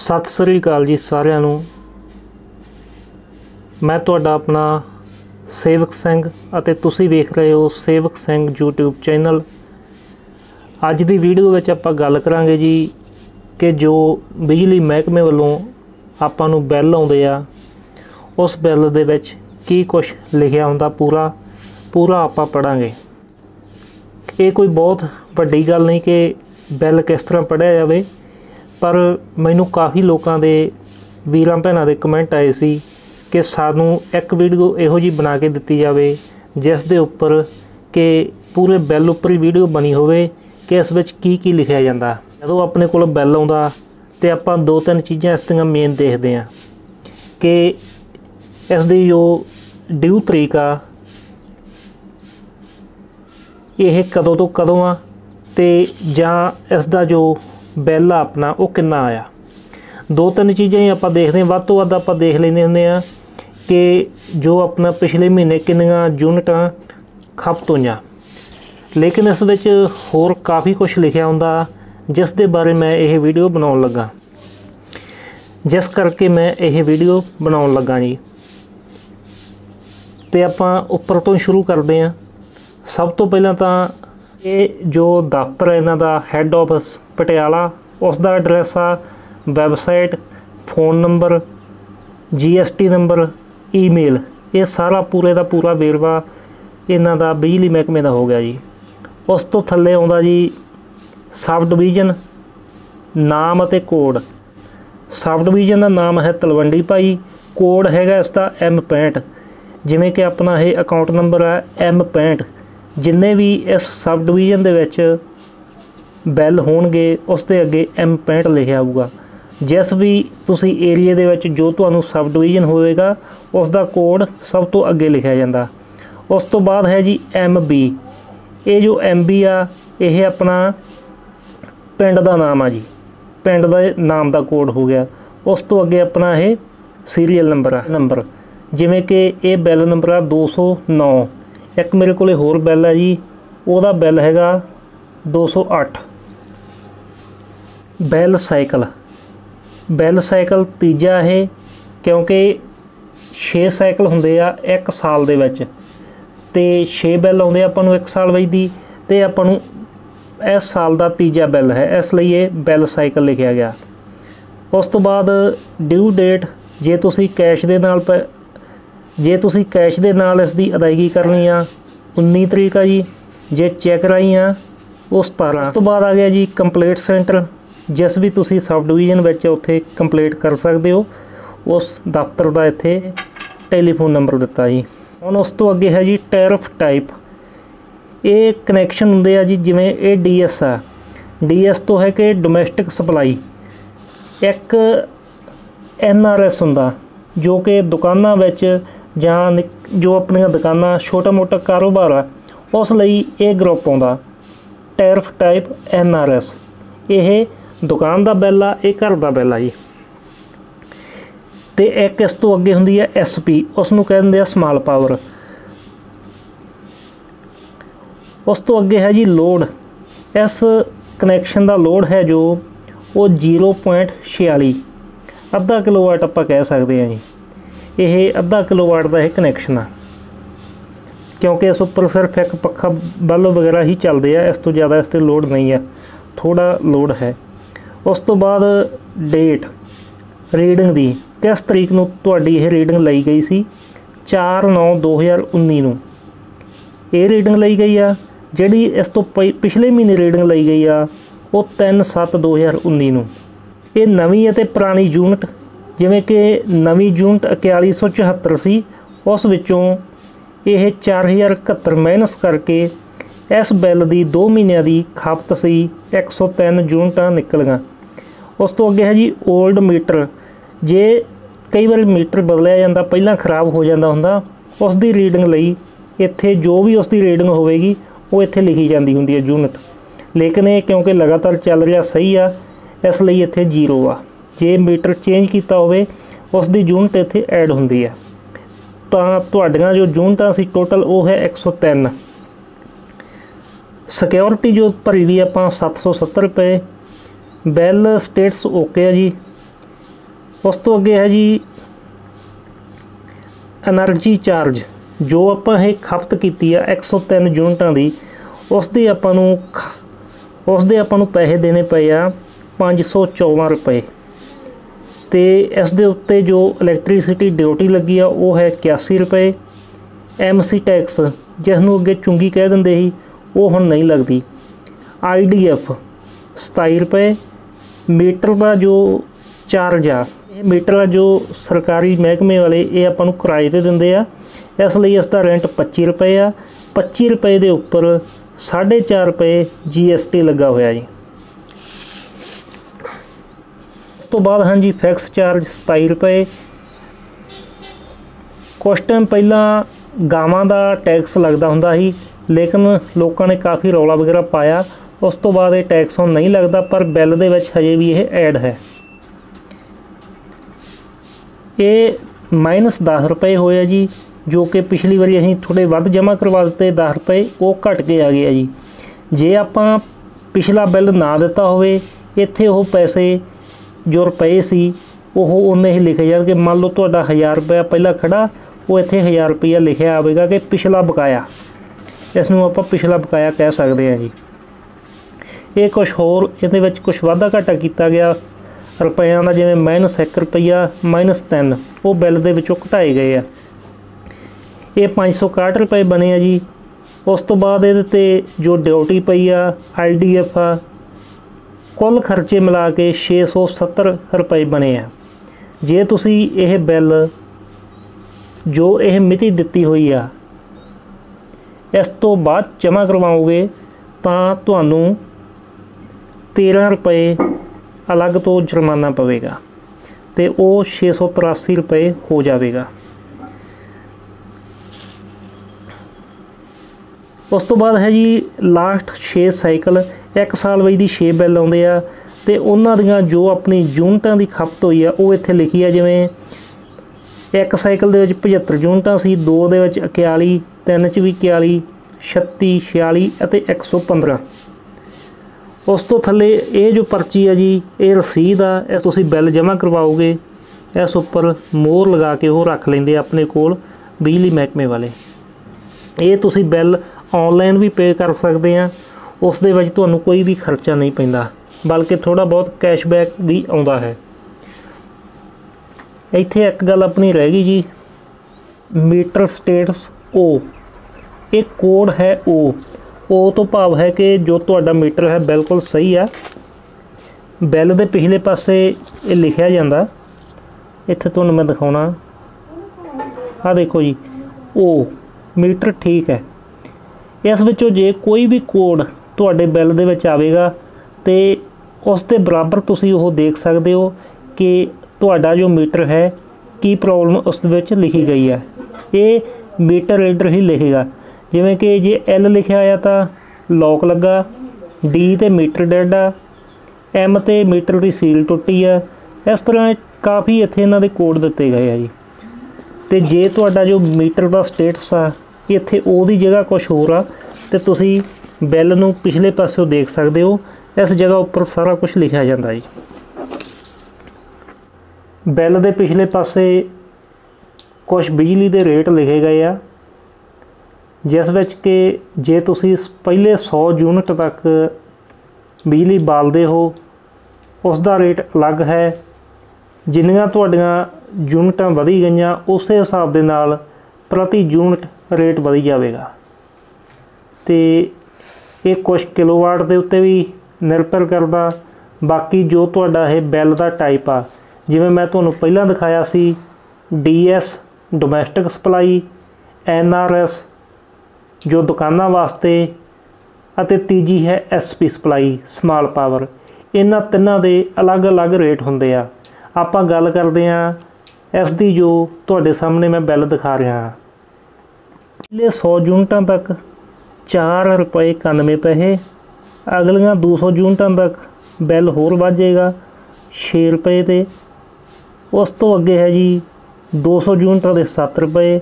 ਸਤਿ ਸ੍ਰੀ ਅਕਾਲ ਜੀ ਸਾਰਿਆਂ ਨੂੰ। ਮੈਂ ਤੁਹਾਡਾ ਆਪਣਾ ਸੇਵਕ ਸਿੰਘ ਅਤੇ ਤੁਸੀਂ ਵੇਖ ਰਹੇ ਹੋ ਸੇਵਕ ਸਿੰਘ YouTube ਚੈਨਲ। ਅੱਜ ਦੀ ਵੀਡੀਓ ਵਿੱਚ ਆਪਾਂ ਗੱਲ ਕਰਾਂਗੇ ਜੀ ਕਿ ਜੋ ਬਿਜਲੀ ਮਹਿਕਮੇ ਵੱਲੋਂ ਆਪਾਂ ਨੂੰ ਬਿੱਲ ਆਉਂਦੇ ਆ, ਉਸ ਬਿੱਲ ਦੇ ਵਿੱਚ ਕੀ ਕੁਝ ਲਿਖਿਆ ਹੁੰਦਾ ਪੂਰਾ ਪੂਰਾ ਆਪਾਂ ਪੜਾਂਗੇ ਇਹ ਕੋਈ ਬਹੁਤ ਵੱਡੀ ਗੱਲ ਨਹੀਂ ਕਿ ਬਿੱਲ ਕਿਸ ਤਰ੍ਹਾਂ ਪੜਿਆ ਜਾਵੇ। ਪਰ ਮੈਨੂੰ ਕਾਫੀ ਲੋਕਾਂ ਦੇ ਵੀਰਾਂ ਭੈਣਾਂ ਦੇ ਕਮੈਂਟ ਆਏ ਸੀ ਕਿ ਸਾਨੂੰ ਇੱਕ ਵੀਡੀਓ ਇਹੋ ਜੀ ਬਣਾ ਕੇ ਦਿੱਤੀ ਜਾਵੇ, ਜਿਸ ਦੇ ਉੱਪਰ ਕਿ ਪੂਰੇ ਬਿੱਲ ਉੱਪਰ ਹੀ ਵੀਡੀਓ ਬਣੀ ਹੋਵੇ ਕਿ ਇਸ ਵਿੱਚ ਕੀ ਕੀ ਲਿਖਿਆ ਜਾਂਦਾ। ਜਦੋਂ ਆਪਣੇ ਕੋਲ ਬਿੱਲ ਆਉਂਦਾ ਤੇ ਆਪਾਂ ਦੋ ਤਿੰਨ ਚੀਜ਼ਾਂ ਇਸ ਦੀਆਂ ਮੇਨ ਦੇਖਦੇ ਹਾਂ ਕਿ ਇਸ ਦੀ ਜੋ ਡਿਊ ਤਰੀਕ ਆ, ਇਹ ਕਦੋਂ ਤੋਂ ਕਦੋਂ ਆ ਤੇ ਜਾਂ ਇਸ ਦਾ ਜੋ ਬਿੱਲ ਆਪਣਾ, ਉਹ ਕਿੰਨਾ ਆਇਆ? ਦੋ ਤਿੰਨ ਚੀਜ਼ਾਂ ਹੀ ਆਪਾਂ ਦੇਖਦੇ ਹਾਂ, ਵੱਧ ਤੋਂ ਵੱਧ ਆਪਾਂ ਦੇਖ ਲੈਂਦੇ ਹੁੰਦੇ ਆ ਕਿ ਜੋ ਆਪਣਾ ਪਿਛਲੇ ਮਹੀਨੇ ਕਿੰਨੀਆਂ ਯੂਨਿਟਾਂ ਖਪਤ ਹੋਈਆਂ। ਲੇਕਿਨ ਇਸ ਵਿੱਚ ਹੋਰ ਕਾਫੀ ਕੁਝ ਲਿਖਿਆ ਹੁੰਦਾ, ਜਿਸ ਦੇ ਬਾਰੇ ਮੈਂ ਇਹ ਵੀਡੀਓ ਬਣਾਉਣ ਲੱਗਾ। ਜਿਸ ਕਰਕੇ ਮੈਂ ਇਹ ਵੀਡੀਓ ਬਣਾਉਣ ਲੱਗਾ ਜੀ। ਤੇ ਆਪਾਂ ਉੱਪਰ ਤੋਂ ਸ਼ੁਰੂ ਕਰਦੇ ਹਾਂ। ਸਭ ਤੋਂ ਪਹਿਲਾਂ ਤਾਂ ਇਹ ਜੋ ਦਫ਼ਤਰ ਹੈ ਇਹਨਾਂ ਦਾ ਹੈੱਡ ਆਫਿਸ ਪਟਿਆਲਾ, ਉਸ ਦਾ ਐਡਰੈਸ ਆ website phone number GST number email ਇਹ ਸਾਰਾ ਪੂਰੇ ਦਾ ਪੂਰਾ ਵੇਰਵਾ ਇਹਨਾਂ ਦਾ ਬਿਜਲੀ ਮਹਿਕਮੇ ਦਾ ਹੋ ਗਿਆ ਜੀ। ਉਸ ਤੋਂ ਥੱਲੇ ਆਉਂਦਾ ਜੀ ਸਬ ਡਿਵੀਜ਼ਨ ਨਾਮ ਅਤੇ ਕੋਡ। ਸਬ ਡਿਵੀਜ਼ਨ ਦਾ ਨਾਮ ਹੈ ਤਲਵੰਡੀ ਭਾਈ, ਕੋਡ ਹੈਗਾ ਇਸ ਦਾ M65 ਜਿਵੇਂ ਕਿ ਆਪਣਾ ਇਹ ਅਕਾਊਂਟ ਨੰਬਰ ਹੈ M65 ਜਿੰਨੇ ਵੀ ਇਸ ਸਬ ਡਿਵੀਜ਼ਨ ਦੇ ਵਿੱਚ ਬਿੱਲ ਹੋਣਗੇ, ਉਸ ਦੇ ਅੱਗੇ M65 ਲਿਖਿਆ ਆਊਗਾ ਜਿਸ ਵੀ ਤੁਸੀਂ ਏਰੀਆ ਦੇ ਵਿੱਚ ਜੋ ਤੁਹਾਨੂੰ ਸਬ ਡਿਵੀਜ਼ਨ ਹੋਵੇਗਾ, ਉਸ ਦਾ ਕੋਡ ਸਭ ਤੋਂ ਅੱਗੇ ਲਿਖਿਆ ਜਾਂਦਾ। ਉਸ ਤੋਂ ਬਾਅਦ ਹੈ ਜੀ MB ਇਹ ਜੋ MB ਆ, ਇਹ ਆਪਣਾ ਪਿੰਡ ਦਾ ਨਾਮ ਆ ਜੀ। ਪਿੰਡ ਦਾ ਨਾਮ ਦਾ ਕੋਡ ਹੋ ਗਿਆ। ਉਸ ਤੋਂ ਅੱਗੇ ਆਪਣਾ ਇਹ ਸੀਰੀਅਲ ਨੰਬਰ ਆ ਨੰਬਰ ਜਿਵੇਂ ਕਿ ਇਹ ਬਿੱਲ ਨੰਬਰ ਆ 209 ਇੱਕ ਮੇਰੇ ਕੋਲੇ ਹੋਰ ਬਿੱਲ ਹੈ ਜੀ, ਉਹਦਾ ਬਿੱਲ ਹੈਗਾ 208 ਬੈਲ ਸਾਈਕਲ। ਬੈਲ ਸਾਈਕਲ ਤੀਜਾ ਇਹ, ਕਿਉਂਕਿ 6 ਸਾਈਕਲ ਹੁੰਦੇ ਆ ਇੱਕ ਸਾਲ ਦੇ ਵਿੱਚ। ਤੇ 6 ਬਿੱਲ ਆਉਂਦੇ ਆਪਾਂ ਨੂੰ ਇੱਕ ਸਾਲ ਵਿੱਚ ਦੀ, ਤੇ ਆਪਾਂ ਨੂੰ ਇਸ ਸਾਲ ਦਾ ਤੀਜਾ ਬਿੱਲ ਹੈ। ਇਸ ਲਈ ਇਹ ਬਿੱਲ ਸਾਈਕਲ ਲਿਖਿਆ ਗਿਆ। ਉਸ ਤੋਂ ਬਾਅਦ ਡਿਊ ਡੇਟ ਜੇ ਤੁਸੀਂ ਕੈਸ਼ ਦੇ ਨਾਲ ਜੇ ਤੁਸੀਂ ਕੈਸ਼ ਦੇ ਨਾਲ ਇਸ ਦੀ ਅਦਾਇਗੀ ਕਰਨੀ ਆ 19 ਤਰੀਕ ਆ ਜੀ, ਜੇ ਚੈੱਕ ਰਾਈ ਆ ਉਹ 17 ਉਸ ਤੋਂ ਬਾਅਦ ਆ ਗਿਆ ਜੀ, ਕੰਪਲੀਟ ਸੈਂਟਰ, ਜਿਸ ਵੀ ਤੁਸੀਂ ਸਬ ਡਿਵੀਜ਼ਨ ਵਿੱਚ ਉੱਥੇ ਕੰਪਲੀਟ ਕਰ ਸਕਦੇ ਹੋ, ਉਸ ਦਫ਼ਤਰ ਦਾ ਇੱਥੇ ਟੈਲੀਫੋਨ ਨੰਬਰ ਦਿੱਤਾ ਜੀ। ਹੁਣ ਉਸ ਤੋਂ ਅੱਗੇ ਹੈ ਜੀ, ਟੈਰਫ ਟਾਈਪ। ਇਹ ਕਨੈਕਸ਼ਨ ਹੁੰਦੇ ਆ ਜੀ, ਜਿਵੇਂ ਇਹ ਡੀਐਸ ਆ। ਡੀਐਸ ਤੋਂ ਹੈ ਕਿ ਡੋਮੈਸਟਿਕ ਸਪਲਾਈ। ਇੱਕ ਐਨਆਰਐਸ ਹੁੰਦਾ, ਜੋ ਕਿ ਦੁਕਾਨਾਂ ਵਿੱਚ ਜਾਂ ਜੋ ਆਪਣੀਆਂ ਦੁਕਾਨਾਂ ਛੋਟਾ ਮੋਟਾ ਕਾਰੋਬਾਰ ਆ, ਉਸ ਲਈ ਇਹ ਗਰੁੱਪ ਆਉਂਦਾ। ਟੈਰਫ ਟਾਈਪ ਐਨਆਰਐਸ ਇਹ ਦੁਕਾਨ ਦਾ ਬਿੱਲ ਆ ਇਹ ਘਰ ਦਾ ਬਿੱਲ ਆ ਜੀ। ਤੇ ਇੱਕ ਇਸ ਤੋਂ ਅੱਗੇ ਹੁੰਦੀ ਹੈ ਐਸਪੀ ਉਸ ਨੂੰ ਕਹਿੰਦੇ ਆ ਸਮਾਲ ਪਾਵਰ। ਉਸ ਤੋਂ ਅੱਗੇ ਹੈ ਜੀ ਲੋਡ। ਇਸ ਕਨੈਕਸ਼ਨ ਦਾ ਲੋਡ ਹੈ ਜੋ ਉਹ 0.46 ਅੱਧਾ ਕਿਲੋਵਾਟ ਆਪਾਂ ਕਹਿ ਸਕਦੇ ਹਾਂ ਜੀ। ਇਹ ਅੱਧਾ ਕਿਲੋਵਾਟ ਦਾ ਇਹ ਕਨੈਕਸ਼ਨ ਆ। ਕਿਉਂਕਿ ਇਸ ਉੱਪਰ ਸਿਰਫ ਇੱਕ ਪੱਖਾ ਬਲਬ ਵਗੈਰਾ ਹੀ ਚੱਲਦੇ ਆ, ਇਸ ਤੋਂ ਜ਼ਿਆਦਾ ਇਸ ਤੇ ਲੋਡ ਨਹੀਂ ਆ। ਥੋੜਾ ਲੋਡ ਹੈ। ਉਸ ਤੋਂ ਬਾਅਦ ਡੇਟ ਰੀਡਿੰਗ ਦੀ, ਕਿਸ ਤਰੀਕ ਨੂੰ ਤੁਹਾਡੀ ਇਹ ਰੀਡਿੰਗ ਲਈ ਗਈ ਸੀ? 4/9/2019 ਨੂੰ ਇਹ ਰੀਡਿੰਗ ਲਈ ਗਈ ਆ, ਜਿਹੜੀ ਇਸ ਤੋਂ ਪਿਛਲੇ ਮਹੀਨੇ ਰੀਡਿੰਗ ਲਈ ਗਈ ਆ, ਉਹ 3/7/2019 ਨੂੰ। ਇਹ ਨਵੀਂ ਅਤੇ ਪੁਰਾਣੀ ਯੂਨਿਟ ਜਿਵੇਂ ਕਿ ਨਵੀਂ ਯੂਨਿਟ 4174 ਸੀ ਉਸ ਵਿੱਚੋਂ ਇਹ 4071 ਮਾਈਨਸ ਕਰਕੇ ਇਸ ਬਿੱਲ ਦੀ 2 ਮਹੀਨਿਆਂ ਦੀ ਖਪਤ ਸੀ 103 ਯੂਨਿਟਾਂ ਨਿਕਲ ਗਈਆਂ ਉਸ ਤੋਂ ਅੱਗੇ ਹੈ ਜੀ 올ਡ ਮੀਟਰ ਜੇ ਕਈ ਵਾਰ ਮੀਟਰ ਬਦਲਿਆ ਜਾਂਦਾ, ਪਹਿਲਾਂ ਖਰਾਬ ਹੋ ਜਾਂਦਾ ਹੁੰਦਾ, ਉਸ ਦੀ ਰੀਡਿੰਗ ਲਈ ਇੱਥੇ ਜੋ ਵੀ ਉਸ ਦੀ ਰੀਡਿੰਗ ਹੋਵੇਗੀ, ਉਹ ਇੱਥੇ ਲਿਖੀ ਜਾਂਦੀ ਹੁੰਦੀ ਹੈ ਯੂਨਿਟ। ਲੇਕਿਨ ਇਹ ਕਿਉਂਕਿ ਲਗਾਤਾਰ ਚੱਲ ਰਿਹਾ, ਸਹੀ ਆ, ਇਸ ਲਈ ਇੱਥੇ 0 ਆ। ਜੇ ਮੀਟਰ ਚੇਂਜ ਕੀਤਾ ਹੋਵੇ, ਉਸ ਦੀ ਯੂਨਿਟ ਇੱਥੇ ਐਡ ਹੁੰਦੀ ਹੈ ਤਾਂ ਤੁਹਾਡੀਆਂ ਜੋ ਯੂਨਿਟਾਂ ਸੀ ਟੋਟਲ ਉਹ ਹੈ 103 ਸਿਕਿਉਰਿਟੀ ਜੋ ਭਰੀ ਵੀ ਆਪਾਂ 770 ਰੁਪਏ। ਬੈਲ ਸਟੇਟਸ ਓਕੇ ਆ ਜੀ। ਉਸ ਤੋਂ ਅੱਗੇ ਹੈ ਜੀ એનર્ਜੀ ਚਾਰਜ ਜੋ ਆਪਾਂ ਇਹ ਖਪਤ ਕੀਤੀ ਆ 103 ਯੂਨਿਟਾਂ ਦੀ, ਉਸ ਦੇ ਆਪਾਂ ਨੂੰ ਉਸ ਦੇ ਆਪਾਂ ਨੂੰ ਪੈਸੇ ਦੇਣੇ ਪਏ ਆ 514 ਰੁਪਏ। ਤੇ ਇਸ ਦੇ ਉੱਤੇ ਜੋ ਇਲੈਕਟ੍ਰਿਸਿਟੀ ਡਿਊਟੀ ਲੱਗੀ ਆ, ਉਹ ਹੈ 81 ਰੁਪਏ ਐਮਸੀ ਟੈਕਸ ਜਿਸ ਨੂੰ ਅੱਗੇ ਚੁੰਗੀ ਕਹਿ ਦਿੰਦੇ ਸੀ, ਉਹ ਹੁਣ ਨਹੀਂ ਲੱਗਦੀ। ਆਈਡੀਐਫ 27 ਰੁਪਏ। ਮੀਟਰ ਦਾ ਜੋ ਚਾਰਜ ਆ, ਇਹ ਮੀਟਰ ਆ ਜੋ ਸਰਕਾਰੀ ਮਹਿਕਮੇ ਵਾਲੇ ਇਹ ਆਪਾਂ ਨੂੰ ਕਿਰਾਏ ਤੇ ਦਿੰਦੇ ਆ। ਇਸ ਲਈ ਇਸ ਦਾ ਰੈਂਟ 25 ਰੁਪਏ ਆ। 25 ਰੁਪਏ ਦੇ ਉੱਪਰ 4.5 ਰੁਪਏ ਜੀਐਸਟੀ ਲੱਗਾ ਹੋਇਆ ਜੀ ਉਸ ਤੋਂ ਬਾਅਦ ਹਾਂਜੀ ਫਿਕਸ ਚਾਰਜ 27 ਰੁਪਏ। ਕੁਛ ਟਾਈਮ ਪਹਿਲਾਂ ਗਾਵਾਂ ਦਾ ਟੈਕਸ ਲੱਗਦਾ ਹੁੰਦਾ ਸੀ, ਲੇਕਿਨ ਲੋਕਾਂ ਨੇ ਕਾਫੀ ਰੌਲਾ ਵਗੈਰਾ ਪਾਇਆ। ਉਸ ਤੋਂ ਬਾਅਦ ਇਹ ਟੈਕਸ ਹੁਣ ਨਹੀਂ ਲੱਗਦਾ, ਪਰ ਬਿੱਲ ਦੇ ਵਿੱਚ ਹਜੇ ਵੀ ਇਹ ਐਡ ਹੈ। ਇਹ ਮਾਈਨਸ 10 ਰੁਪਏ ਹੋਇਆ ਜੀ, ਜੋ ਕਿ ਪਿਛਲੀ ਵਾਰੀ ਅਸੀਂ ਥੋੜੇ ਵੱਧ ਜਮ੍ਹਾਂ ਕਰਵਾ ਦਿੱਤੇ 10 ਰੁਪਏ ਉਹ ਘਟ ਕੇ ਆ ਗਏ ਆ ਜੀ। ਜੇ ਆਪਾਂ ਪਿਛਲਾ ਬਿੱਲ ਨਾ ਦਿੱਤਾ ਹੋਵੇ, ਇੱਥੇ ਉਹ ਪੈਸੇ ਜੋ ਰੁਪਏ ਸੀ, ਉਹ ਉਹਨੇ ਹੀ ਲਿਖੇ ਜਾਣਗੇ ਮੰਨ ਲਓ ਤੁਹਾਡਾ 1000 ਰੁਪਇਆ ਪਹਿਲਾਂ ਖੜਾ, ਉਹ ਇੱਥੇ 1000 ਰੁਪਇਆ ਲਿਖਿਆ ਆਵੇਗਾ ਕਿ ਪਿਛਲਾ ਬਕਾਇਆ। ਇਸ ਨੂੰ ਆਪਾਂ ਪਿਛਲਾ ਬਕਾਇਆ ਕਹਿ ਸਕਦੇ ਹਾਂ ਜੀ। ਇਹ ਕੁਝ ਹੋਰ ਇਹਦੇ ਵਿੱਚ ਕੁਝ ਵਾਧਾ ਘਾਟਾ ਕੀਤਾ ਗਿਆ। ਰੁਪਈਆਂ ਦਾ ਜਿਵੇਂ ਮਾਈਨਸ 1 ਰੁਪਈਆ ਮਾਈਨਸ 3 ਉਹ ਬਿੱਲ ਦੇ ਵਿੱਚੋਂ ਘਟਾਏ ਗਏ ਆ। ਇਹ 561 ਰੁਪਏ ਬਣੇ ਆ ਜੀ। ਉਸ ਤੋਂ ਬਾਅਦ ਇਹਦੇ ਤੇ ਜੋ ਡਿਊਟੀ ਪਈ ਆ ਆਈਡੀਐਫ ਆ ਕੁੱਲ ਖਰਚੇ ਮਿਲਾ ਕੇ 670 ਰੁਪਏ ਬਣੇ ਆ। ਜੇ ਤੁਸੀਂ ਇਹ ਬਿੱਲ, ਜੋ ਇਹ ਮਿਤੀ ਦਿੱਤੀ ਹੋਈ ਆ, ਇਸ ਤੋਂ ਬਾਅਦ ਜਮ੍ਹਾਂ ਕਰਵਾਓਗੇ, ਤਾਂ ਤੁਹਾਨੂੰ 13 ਰੁਪਏ ਅਲੱਗ ਤੋਂ ਜੁਰਮਾਨਾ ਪਵੇਗਾ ਤੇ ਉਹ 683 ਰੁਪਏ ਹੋ ਜਾਵੇਗਾ। ਉਸ ਤੋਂ ਬਾਅਦ ਹੈ ਜੀ ਲਾਸਟ 6 ਸਾਈਕਲ ਇੱਕ ਸਾਲ ਵਿੱਚ ਦੀ 6 ਬਿੱਲ ਆਉਂਦੇ ਆ ਤੇ ਉਹਨਾਂ ਦੀਆਂ ਜੋ ਆਪਣੀ ਯੂਨਿਟਾਂ ਦੀ ਖਪਤ ਹੋਈ ਆ, ਉਹ ਇੱਥੇ ਲਿਖੀ ਆ ਜਿਵੇਂ ਇੱਕ ਸਾਈਕਲ ਦੇ ਵਿੱਚ 75 ਯੂਨਿਟਾਂ ਸੀ, ਦੋ ਦੇ ਵਿੱਚ 41 ਤਿੰਨ ਚ ਵੀ 41 36 46 ਅਤੇ 115 ਉਸ ਤੋਂ ਥੱਲੇ ਇਹ ਜੋ ਪਰਚੀ ਆ ਜੀ, ਇਹ ਰਸੀਦ ਆ, ਇਹ ਤੁਸੀਂ ਬਿੱਲ ਜਮ੍ਹਾਂ ਕਰਵਾਓਗੇ, ਇਸ ਉੱਪਰ ਮੋਹਰ ਲਗਾ ਕੇ ਉਹ ਰੱਖ ਲੈਂਦੇ ਆਪਣੇ ਕੋਲ ਬਿਜਲੀ ਮਹਿਕਮੇ ਵਾਲੇ। ਇਹ ਤੁਸੀਂ ਬਿੱਲ ਆਨਲਾਈਨ ਵੀ ਪੇ ਕਰ ਸਕਦੇ ਆ ਉਸ ਦੇ ਵਿੱਚ ਤੁਹਾਨੂੰ ਕੋਈ ਵੀ ਖਰਚਾ ਨਹੀਂ ਪੈਂਦਾ, ਬਲਕਿ ਥੋੜਾ ਬਹੁਤ ਕੈਸ਼ਬੈਕ ਵੀ ਆਉਂਦਾ ਹੈ। ਇੱਥੇ ਇੱਕ ਗੱਲ ਆਪਣੀ ਰਹਿ ਗਈ ਜੀ, ਮੀਟਰ ਸਟੇਟਸ O ਇਹ ਕੋਡ ਹੈ O O ਤੋਂ ਭਾਵ ਹੈ ਕਿ ਜੋ ਤੁਹਾਡਾ ਮੀਟਰ ਹੈ ਬਿਲਕੁਲ ਸਹੀ ਆ। ਬਿੱਲ ਦੇ ਪਿਛਲੇ ਪਾਸੇ ਇਹ ਲਿਖਿਆ ਜਾਂਦਾ। ਇੱਥੇ ਤੁਹਾਨੂੰ ਮੈਂ ਦਿਖਾਉਣਾ। ਆ ਦੇਖੋ ਜੀ, O, ਮੀਟਰ ਠੀਕ ਹੈ। ਇਸ ਵਿੱਚੋਂ ਜੇ ਕੋਈ ਵੀ ਕੋਡ ਤੁਹਾਡੇ ਬਿੱਲ ਦੇ ਵਿੱਚ ਆਵੇਗਾ ਤੇ ਉਸ ਦੇ ਬਰਾਬਰ ਤੁਸੀਂ ਉਹ ਦੇਖ ਸਕਦੇ ਹੋ ਕਿ ਤੁਹਾਡਾ ਜੋ ਮੀਟਰ ਹੈ, ਕੀ ਪ੍ਰੋਬਲਮ ਉਸ ਦੇ ਵਿੱਚ ਲਿਖੀ ਗਈ ਹੈ। ਇਹ ਮੀਟਰ ਰੀਡਰ ਹੀ ਲਿਖੇਗਾ। ਜਿਵੇਂ ਕਿ ਜੇ L ਲਿਖਿਆ ਆਇਆ ਤਾਂ ਲੋਕ ਲੱਗਾ, D ਤੇ ਮੀਟਰ ਡੈਡ ਆ, M ਤੇ ਮੀਟਰ ਦੀ ਸੀਲ ਟੁੱਟੀ ਆ। ਇਸ ਤਰ੍ਹਾਂ ਕਾਫੀ ਇੱਥੇ ਇਹਨਾਂ ਦੇ ਕੋਡ ਦਿੱਤੇ ਗਏ ਆ ਜੀ। ਤੇ ਜੇ ਤੁਹਾਡਾ ਜੋ ਮੀਟਰ ਦਾ ਸਟੇਟਸ ਆ, ਇੱਥੇ ਉਹਦੀ ਜਗ੍ਹਾ ਕੁਝ ਹੋਰ ਆ, ਤੇ ਤੁਸੀਂ ਬਿੱਲ ਨੂੰ ਪਿਛਲੇ ਪਾਸਿਓਂ ਦੇਖ ਸਕਦੇ ਹੋ। ਇਸ ਜਗ੍ਹਾ ਉੱਪਰ ਸਾਰਾ ਕੁਝ ਲਿਖਿਆ ਜਾਂਦਾ ਜੀ। ਬਿੱਲ ਦੇ ਪਿਛਲੇ ਪਾਸੇ ਕੁਝ ਬਿਜਲੀ ਦੇ ਰੇਟ ਲਿਖੇ ਗਏ ਆ। ਜਿਸ ਵਿੱਚ ਕਿ ਜੇ ਤੁਸੀਂ ਸ- ਪਹਿਲੇ 100 ਯੂਨਿਟ ਤੱਕ ਬਿਜਲੀ ਬਾਲਦੇ ਹੋ, ਉਸ ਦਾ ਰੇਟ ਅਲੱਗ ਹੈ। ਜਿੰਨੀਆਂ ਤੁਹਾਡੀਆਂ ਯੂਨਿਟਾਂ ਵਧੀ ਗਈਆਂ, ਉਸੇ ਹਿਸਾਬ ਦੇ ਨਾਲ ਪ੍ਰਤੀ ਯੂਨਿਟ ਰੇਟ ਵਧੀ ਜਾਵੇਗਾ। ਤੇ ਇਹ ਕੁਝ ਕਿਲੋਵਾਟ ਦੇ ਉੱਤੇ ਵੀ ਨਿਰਭਰ ਕਰਦਾ। ਬਾਕੀ ਜੋ ਤੁਹਾਡਾ ਇਹ ਬਿੱਲ ਦਾ ਟਾਈਪ ਆ, ਜਿਵੇਂ ਮੈਂ ਤੁਹਾਨੂੰ ਪਹਿਲਾਂ ਦਿਖਾਇਆ ਸੀ ਡੀਐਸ ਡੋਮੈਸਟਿਕ ਸਪਲਾਈ ਐਨਆਰਐਸ ਜੋ ਦੁਕਾਨਾਂ ਵਾਸਤੇ, ਅਤੇ ਤੀਜੀ ਹੈ ਐਸਪੀ ਸਪਲਾਈ ਸਮਾਲ ਪਾਵਰ ਇਹਨਾਂ ਤਿੰਨਾਂ ਦੇ ਅਲੱਗ-ਅਲੱਗ ਰੇਟ ਹੁੰਦੇ ਆ। ਆਪਾਂ ਗੱਲ ਕਰਦੇ ਆ ਇਸ ਦੀ ਜੋ ਤੁਹਾਡੇ ਸਾਹਮਣੇ ਮੈਂ ਬਿੱਲ ਦਿਖਾ ਰਿਹਾ। ਹਾਂ ਪਿਛਲੇ 100 ਯੂਨਿਟਾਂ ਤੱਕ 4 ਰੁਪਏ 91 ਪੈਸੇ, ਅਗਲੀਆਂ 200 ਯੂਨਿਟਾਂ ਤੱਕ ਬਿੱਲ ਹੋਰ ਵੱਧ ਜਾਏਗਾ 6 ਰੁਪਏ ਤੇ। ਉਸ ਤੋਂ ਅੱਗੇ ਹੈ ਜੀ 200 ਯੂਨਿਟਾਂ ਦੇ 7 ਰੁਪਏ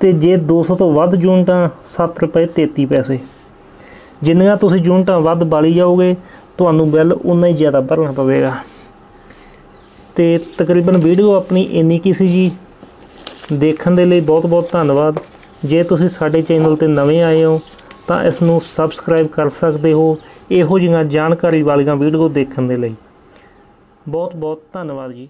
ਤੇ ਜੇ 200 ਤੋਂ ਵੱਧ ਯੂਨਿਟਾਂ 7 ਰੁਪਏ 33 ਪੈਸੇ। ਜਿੰਨੀਆਂ ਤੁਸੀਂ ਯੂਨਿਟਾਂ ਵੱਧ ਬਾਲੀ ਜਾਓਗੇ, ਤੁਹਾਨੂੰ ਬਿੱਲ ਉਨਾ ਹੀ ਜ਼ਿਆਦਾ ਭਰਨਾ ਪਵੇਗਾ। ਤੇ ਤਕਰੀਬਨ ਵੀਡੀਓ ਆਪਣੀ ਇੰਨੀ ਕੀ ਸੀ ਜੀ। ਦੇਖਣ ਦੇ ਲਈ ਬਹੁਤ ਬਹੁਤ ਧੰਨਵਾਦ। ਜੇ ਤੁਸੀਂ ਸਾਡੇ ਚੈਨਲ ਤੇ ਨਵੇਂ ਆਏ ਹੋ, ਤਾਂ ਇਸ ਨੂੰ ਸਬਸਕ੍ਰਾਈਬ ਕਰ ਸਕਦੇ ਹੋ ਇਹੋ ਜਿਹੀਆਂ ਜਾਣਕਾਰੀ ਵਾਲੀਆਂ ਵੀਡੀਓ ਦੇਖਣ ਦੇ ਲਈ। ਬਹੁਤ ਬਹੁਤ ਧੰਨਵਾਦ ਜੀ।